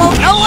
Well,